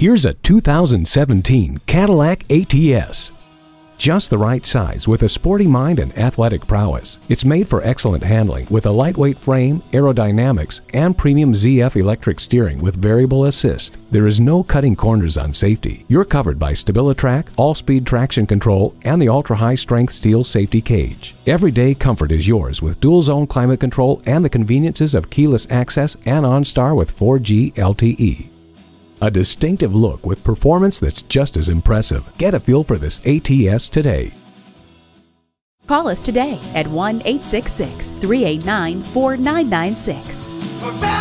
Here's a 2017 Cadillac ATS. Just the right size with a sporty mind and athletic prowess. It's made for excellent handling with a lightweight frame, aerodynamics, and premium ZF electric steering with variable assist. There is no cutting corners on safety. You're covered by StabiliTrak, all-speed traction control, and the ultra-high strength steel safety cage. Everyday comfort is yours with dual zone climate control and the conveniences of keyless access and OnStar with 4G LTE. A distinctive look with performance that's just as impressive. Get a feel for this ATS today. Call us today at 1 866 389 4996.